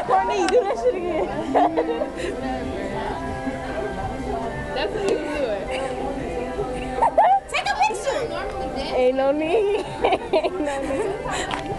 Hey, Cortney, do that shit again. That's what you do it. Take a picture. Ain't no need. Ain't no need.